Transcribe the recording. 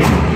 you.